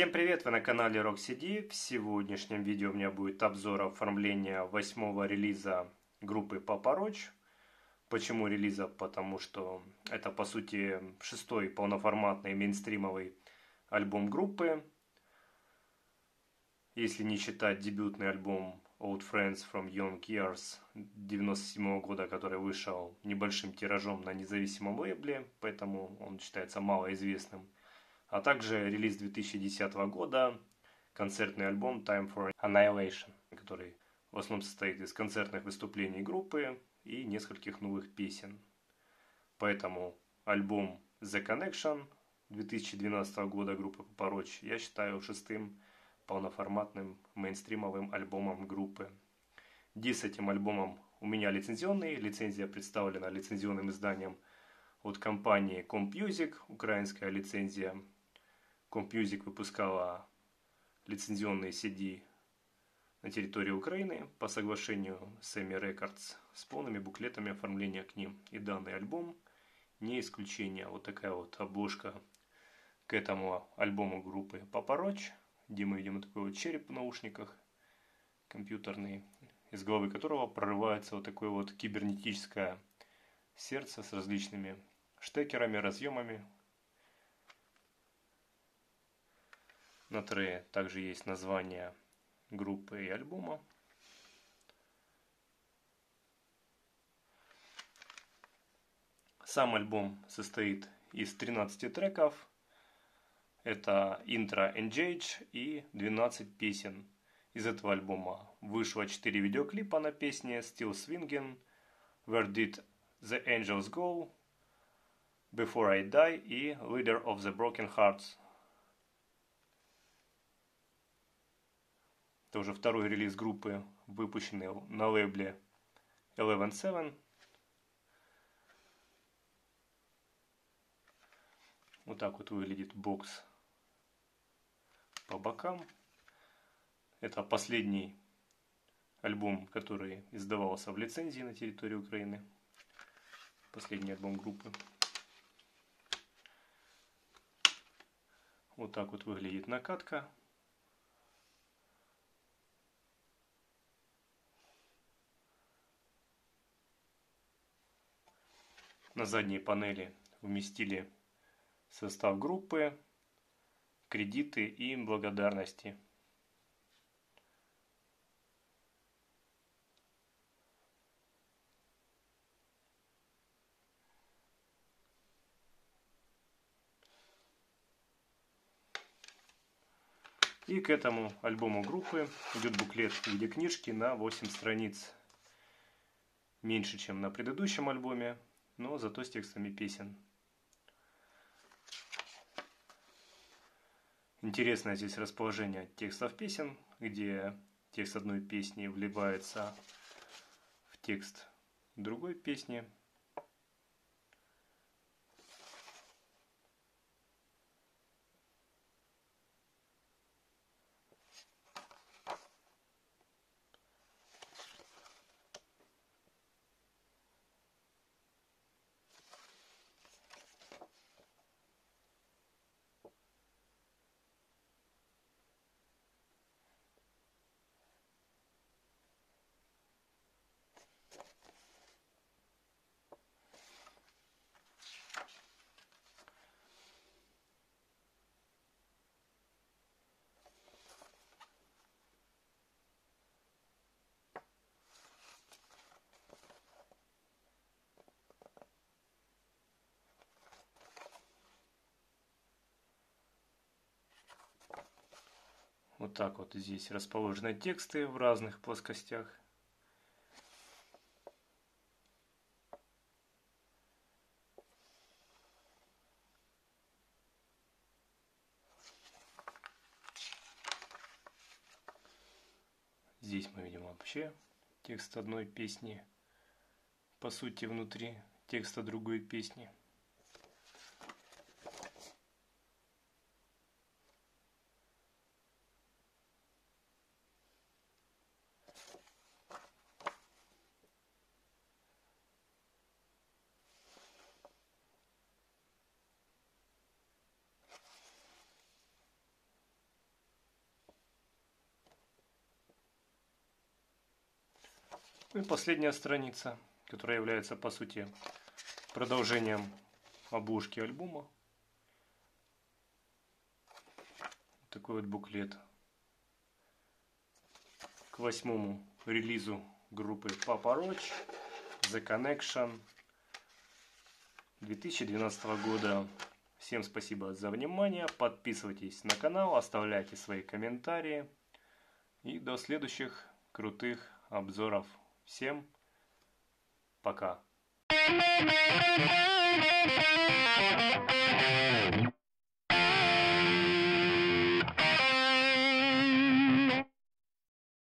Всем привет, вы на канале Rock CD. В сегодняшнем видео у меня будет обзор оформления восьмого релиза группы Papa Roach. Почему релиза? Потому что это по сути шестой полноформатный мейнстримовый альбом группы. Если не считать дебютный альбом Old Friends from Young Years 97 года, который вышел небольшим тиражом на независимом лейбле, поэтому он считается малоизвестным а также релиз 2010 года, концертный альбом Time for Annihilation, который в основном состоит из концертных выступлений группы и нескольких новых песен. Поэтому альбом The Connection 2012 года группы Папороч я считаю шестым полноформатным мейнстримовым альбомом группы. Дис этим альбомом у меня лицензионный, лицензия представлена лицензионным изданием от компании CompMusic, украинская лицензия, CompMusic выпускала лицензионные CD на территории Украины по соглашению с Эми Records с полными буклетами оформления к ним. И данный альбом не исключение. Вот такая вот обложка к этому альбому группы Papa Roach, где мы видим такой вот череп в наушниках компьютерный, из головы которого прорывается вот такое вот кибернетическое сердце с различными штекерами, разъемами, На трее также есть название группы и альбома. Сам альбом состоит из 13 треков. Это интро Engage и 12 песен. Из этого альбома вышло 4 видеоклипа на песни Still Swinging, Where Did the Angels Go, Before I Die и Leader of the Broken Hearts – Это уже второй релиз группы, выпущенный на лейбле Eleven Seven. Вот так вот выглядит бокс по бокам. Это последний альбом, который издавался в лицензии на территории Украины. Последний альбом группы. Вот так вот выглядит накатка. На задней панели вместили состав группы, кредиты и благодарности. И к этому альбому группы идет буклет в виде книжки на 8 страниц. Меньше, чем на предыдущем альбоме, но зато с текстами песен. Интересное здесь расположение текстов песен, где текст одной песни вливается в текст другой песни. Вот так вот здесь расположены тексты в разных плоскостях. Здесь мы видим вообще текст одной песни, по сути внутри текста другой песни. И последняя страница, которая является, по сути, продолжением обложки альбома. Такой вот буклет к восьмому релизу группы Papa Roach The Connection 2012 года. Всем спасибо за внимание. Подписывайтесь на канал, оставляйте свои комментарии. И до следующих крутых обзоров. Всем пока.